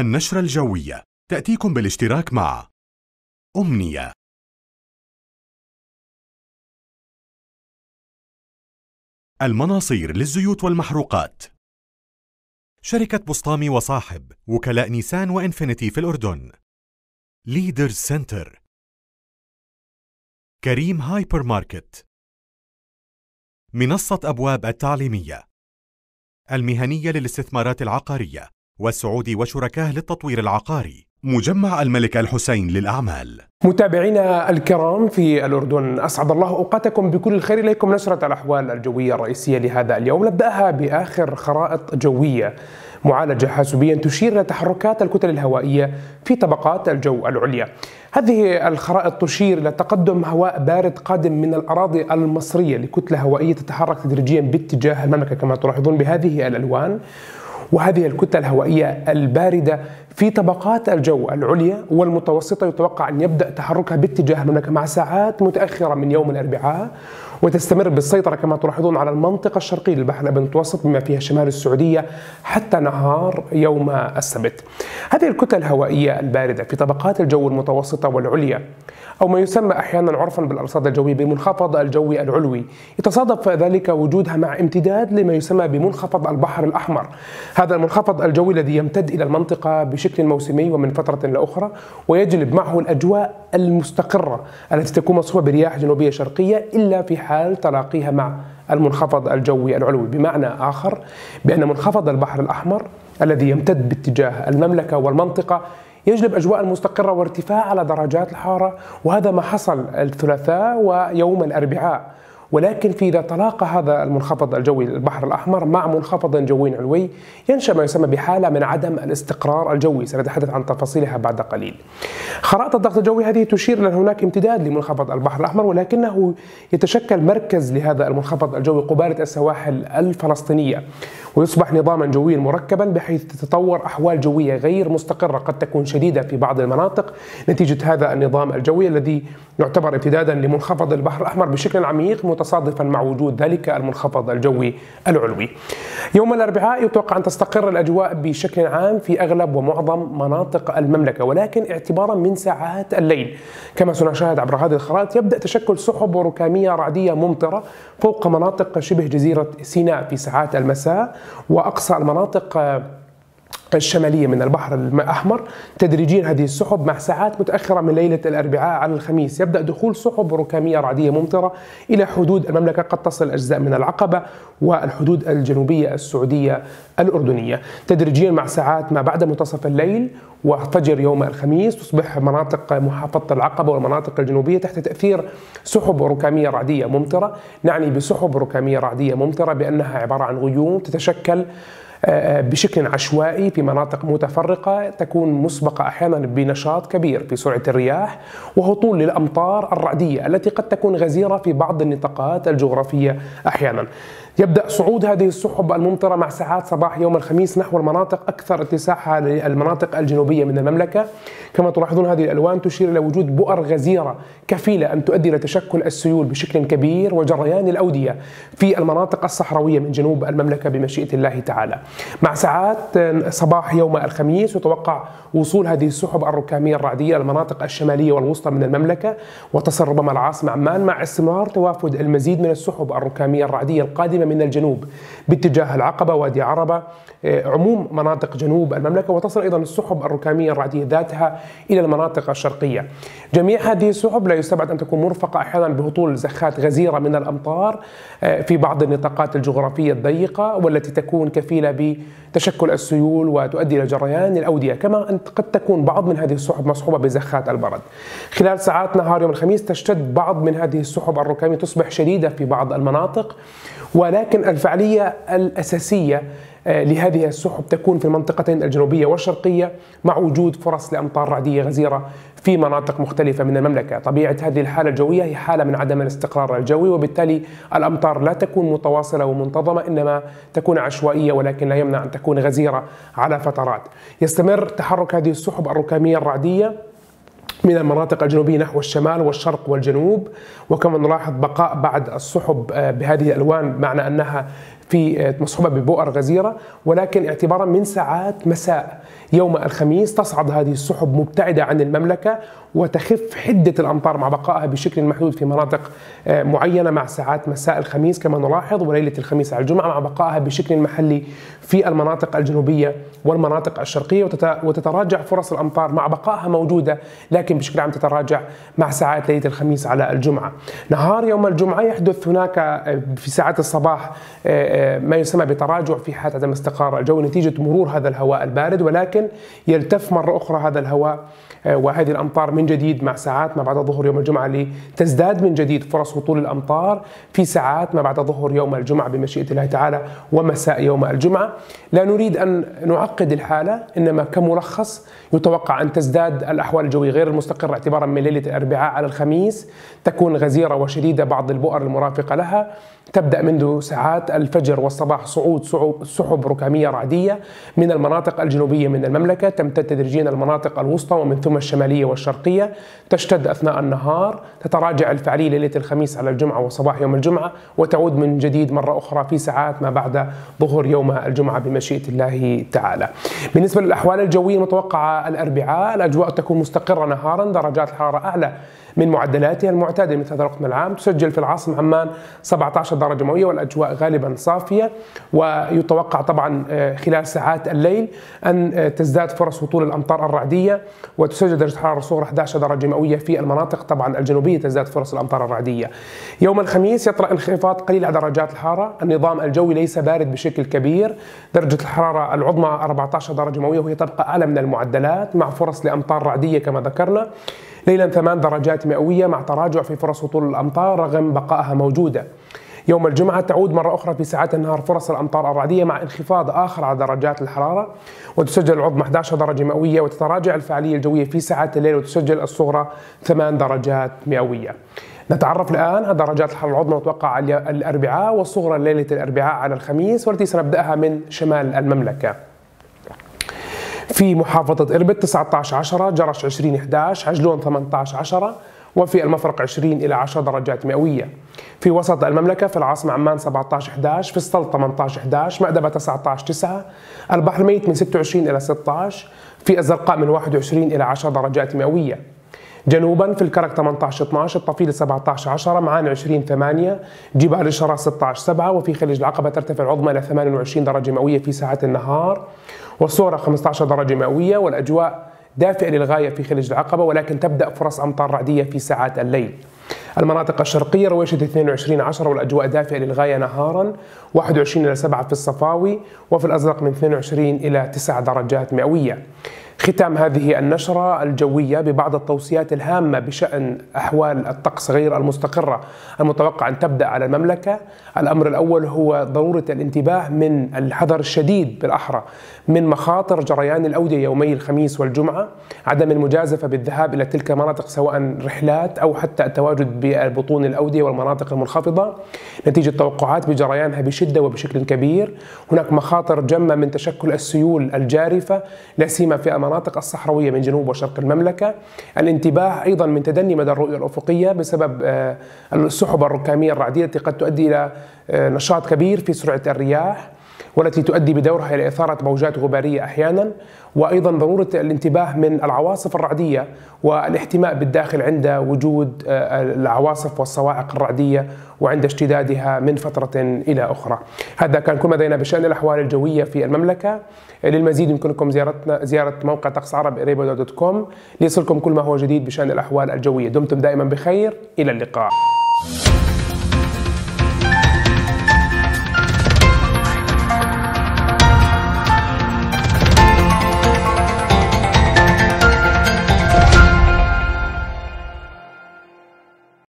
النشرة الجوية. تأتيكم بالاشتراك مع أمنية. المناصير للزيوت والمحروقات. شركة بسطامي وصاحب وكلاء نيسان وإنفينيتي في الأردن. ليدرز سنتر. كريم هايبر ماركت. منصة أبواب التعليمية. المهنية للاستثمارات العقارية. والسعودي وشركاه للتطوير العقاري. مجمع الملك الحسين للأعمال. متابعينا الكرام في الأردن أسعد الله أوقاتكم. بكل الخير إليكم. نشرة الأحوال الجوية الرئيسية لهذا اليوم. نبدأها بآخر خرائط جوية. معالجة حاسوبيا تشير إلى تحركات الكتل الهوائية في طبقات الجو العليا. هذه الخرائط تشير إلى تقدم هواء بارد قادم من الأراضي المصرية لكتلة هوائية تتحرك تدريجيا باتجاه المملكة كما تلاحظون بهذه الألوان. وهذه الكتلة الهوائية الباردة في طبقات الجو العليا والمتوسطة يتوقع أن يبدأ تحركها باتجاه المملكة مع ساعات متأخرة من يوم الأربعاء. وتستمر بالسيطرة كما تلاحظون على المنطقة الشرقية للبحر الأبيض المتوسط بما فيها شمال السعودية حتى نهار يوم السبت. هذه الكتل الهوائية الباردة في طبقات الجو المتوسطة والعليا أو ما يسمى أحيانا عرفا بالأرصاد الجوية بمنخفض الجوي العلوي. يتصادف ذلك وجودها مع امتداد لما يسمى بمنخفض البحر الأحمر. هذا المنخفض الجوي الذي يمتد إلى المنطقة بشكل موسمي ومن فترة لأخرى ويجلب معه الأجواء المستقرة التي تكون مصحوبة برياح جنوبية شرقية إلا في حال تلاقيها مع المنخفض الجوي العلوي. بمعنى آخر بأن منخفض البحر الأحمر الذي يمتد باتجاه المملكة والمنطقة يجلب أجواء مستقرة وارتفاع على درجات الحارة وهذا ما حصل الثلاثاء ويوم الأربعاء. ولكن في إذا تلاقى هذا المنخفض الجوي للبحر الأحمر مع منخفض جوي علوي ينشأ ما يسمى بحالة من عدم الاستقرار الجوي. سنتحدث عن تفاصيلها بعد قليل. خرائط الضغط الجوي هذه تشير إلى هناك امتداد لمنخفض البحر الأحمر ولكنه يتشكل مركز لهذا المنخفض الجوي قبالة السواحل الفلسطينية. ويصبح نظاما جويا مركبا بحيث تتطور أحوال جوية غير مستقرة قد تكون شديدة في بعض المناطق. نتيجة هذا النظام الجوي الذي يعتبر امتدادا لمنخفض البحر الأحمر بشكل عميق متصادفا مع وجود ذلك المنخفض الجوي العلوي. يوم الأربعاء يتوقع أن تستقر الأجواء بشكل عام في أغلب ومعظم مناطق المملكة ولكن اعتبارا من ساعات الليل كما سنشاهد عبر هذه الخرائط يبدأ تشكل سحب ركاميه رعدية ممطرة فوق مناطق شبه جزيرة سيناء في ساعات المساء وأقصى المناطق الشمالية من البحر الأحمر. تدريجيا هذه السحب مع ساعات متأخرة من ليلة الأربعاء على الخميس. يبدأ دخول سحب ركامية رعدية ممطرة إلى حدود المملكة. قد تصل أجزاء من العقبة والحدود الجنوبية السعودية الأردنية. تدريجيا مع ساعات ما بعد منتصف الليل وفجر يوم الخميس تصبح مناطق محافظة العقبة والمناطق الجنوبية تحت تأثير سحب ركامية رعدية ممطرة. نعني بسحب ركامية رعدية ممطرة بأنها عبارة عن غيوم تتشكل بشكل عشوائي في مناطق متفرقة تكون مسبقة أحيانا بنشاط كبير في سرعة الرياح وهطول للأمطار الرعدية التي قد تكون غزيرة في بعض النطاقات الجغرافية أحيانا. يبدأ صعود هذه السحب الممطرة مع ساعات صباح يوم الخميس نحو المناطق أكثر اتساعها للمناطق الجنوبية من المملكة. كما تلاحظون هذه الألوان تشير إلى وجود بؤر غزيرة كفيلة أن تؤدي إلى تشكل السيول بشكل كبير وجريان الأودية في المناطق الصحراوية من جنوب المملكة بمشيئة الله تعالى. مع ساعات صباح يوم الخميس يتوقع وصول هذه السحب الركامية الرعدية المناطق الشمالية والوسطى من المملكة وتصل ربما العاصمة عمان مع استمرار توافد المزيد من السحب الركامية الرعدية القادمة من الجنوب باتجاه العقبة وادي عربة آه، عموم مناطق جنوب المملكة وتصل أيضا السحب الركامية الرعدية ذاتها إلى المناطق الشرقية. جميع هذه السحب لا يستبعد أن تكون مرفقة أحيانا بهطول زخات غزيرة من الأمطار آه، في بعض النطاقات الجغرافية الضيقة والتي تكون كفيلة بتشكل السيول وتؤدي إلى جريان الأودية كما أن قد تكون بعض من هذه السحب مصحوبة بزخات البرد. خلال ساعات نهار يوم الخميس تشتد بعض من هذه السحب الركامية تصبح شديدة في بعض المناطق. ولكن الفعالية الأساسية آه، لهذه السحب تكون في المنطقتين الجنوبية والشرقية مع وجود فرص لأمطار رعدية غزيرة في مناطق مختلفة من المملكة. طبيعة هذه الحالة الجوية هي حالة من عدم الاستقرار الجوي وبالتالي الأمطار لا تكون متواصلة ومنتظمة إنما تكون عشوائية ولكن لا يمنع أن تكون غزيرة على فترات. يستمر تحرك هذه السحب الركامية الرعدية من المناطق الجنوبية نحو الشمال والشرق والجنوب وكما نلاحظ بقاء بعد السحب آه، بهذه الألوان معنى أنها في مصحوبة ببؤر غزيرة ولكن اعتبارا من ساعات مساء يوم الخميس تصعد هذه السحب مبتعدة عن المملكة وتخف حدة الأمطار مع بقائها بشكل محدود في مناطق آه، معينة مع ساعات مساء الخميس كما نلاحظ وليلة الخميس على الجمعة مع بقائها بشكل محلي في المناطق الجنوبية والمناطق الشرقية وتتراجع فرص الأمطار مع بقائها موجودة لكن بشكل عام تتراجع مع ساعات ليلة الخميس على الجمعة. نهار يوم الجمعة يحدث هناك آه، في ساعات الصباح آه، ما يسمى بتراجع في حالة عدم استقرار الجو نتيجة مرور هذا الهواء البارد ولكن يلتف مرة أخرى هذا الهواء وهذه الأمطار من جديد مع ساعات ما بعد ظهر يوم الجمعة لتزداد من جديد فرص هطول الأمطار في ساعات ما بعد ظهر يوم الجمعة بمشيئة الله تعالى ومساء يوم الجمعة. لا نريد أن نعقد الحالة إنما كملخص يتوقع أن تزداد الأحوال الجوية غير المستقرة اعتبارا من ليلة الأربعاء على الخميس تكون غزيرة وشديدة بعض البؤر المرافقة لها. تبدأ منذ ساعات الفجر والصباح صعود سحب ركامية رعدية من المناطق الجنوبية من المملكة. تمتد تدريجيا المناطق الوسطى ومن ثم الشمالية والشرقية. تشتد أثناء النهار. تتراجع الفعالية ليلة الخميس على الجمعة وصباح يوم الجمعة. وتعود من جديد مرة أخرى في ساعات ما بعد ظهر يوم الجمعة بمشيئة الله تعالى. بالنسبة للأحوال الجوية المتوقعة الأربعاء. الأجواء تكون مستقرة نهارا درجات الحرارة أعلى من معدلاتها المعتادة مثل هذا الوقت من العام تسجل في العاصمة عمان 17 درجة مئوية والأجواء غالبا صافية ويتوقع طبعا آه، خلال ساعات الليل أن آه، تزداد فرص هطول الأمطار الرعدية وتسجل درجة الحراره الصغرى 11 درجة مئوية في المناطق طبعا الجنوبية تزداد فرص الأمطار الرعدية. يوم الخميس يطرأ انخفاض قليل على درجات الحرارة، النظام الجوي ليس بارد بشكل كبير، درجة الحرارة العظمى 14 درجة مئوية وهي تبقى أعلى من المعدلات مع فرص لأمطار رعدية كما ذكرنا. ليلا ثمان درجات مئوية مع تراجع في فرص هطول الأمطار رغم بقائها موجودة. يوم الجمعة تعود مرة أخرى في ساعات النهار فرص الأمطار الرعدية مع انخفاض آخر على درجات الحرارة وتسجل العظمى 11 درجة مئوية وتتراجع الفعالية الجوية في ساعات الليل وتسجل الصغرى 8 درجات مئوية. نتعرف الآن على درجات الحرارة العظمى المتوقعة الأربعاء والصغرى ليلة الأربعاء على الخميس والتي سنبدأها من شمال المملكة. في محافظة إربد 19 10 جرش 20 11 عجلون 18 10 وفي المفرق 20 إلى 10 درجات مئوية. في وسط المملكة في العاصمة عمان 17 11 في السلط 18 11 مأدبة 19 9 البحر الميت من 26 إلى 16 في الزرقاء من 21 إلى 10 درجات مئوية. جنوبا في الكرك 18 12 الطفيل 17 10 معان 20 8 جبال الشرى 16 7 وفي خليج العقبة ترتفع العظمى إلى 28 درجة مئوية في ساعات النهار. والصورة 15 درجة مئوية والأجواء دافئة للغاية في خليج العقبة ولكن تبدأ فرص أمطار رعدية في ساعات الليل. المناطق الشرقية رويشة 22 10 والأجواء دافئة للغاية نهارا 21 إلى 7 في الصفاوي وفي الأزرق من 22 إلى 9 درجات مئوية. ختام هذه النشرة الجوية ببعض التوصيات الهامة بشأن أحوال الطقس غير المستقرة المتوقع أن تبدأ على المملكة. الأمر الأول هو ضرورة الانتباه من الحذر الشديد بالأحرى من مخاطر جريان الأودية يومي الخميس والجمعة عدم المجازفة بالذهاب إلى تلك المناطق سواء رحلات أو حتى التواجد ببطون الأودية والمناطق المنخفضة. نتيجة توقعات بجريانها بشدة وبشكل كبير. هناك مخاطر جمة من تشكل السيول الجارفة لا سيما في المناطق الصحراوية من جنوب وشرق المملكة. الانتباه أيضا من تدني مدى الرؤية الأفقية بسبب آه، السحب الركامية الرعدية التي قد تؤدي إلى آه، نشاط كبير في سرعة الرياح. والتي تؤدي بدورها إلى إثارة موجات غبارية أحيانا وأيضا ضرورة الانتباه من العواصف الرعدية والاحتماء بالداخل عند وجود آه، العواصف والصواعق الرعدية وعند اشتدادها من فترة إلى أخرى. هذا كان كل ما لدينا بشأن الأحوال الجوية في المملكة. للمزيد يمكنكم زيارتنا زيارة موقع طقس عرب دوت كوم ليصلكم كل ما هو جديد بشأن الأحوال الجوية. دمتم دائما بخير إلى اللقاء.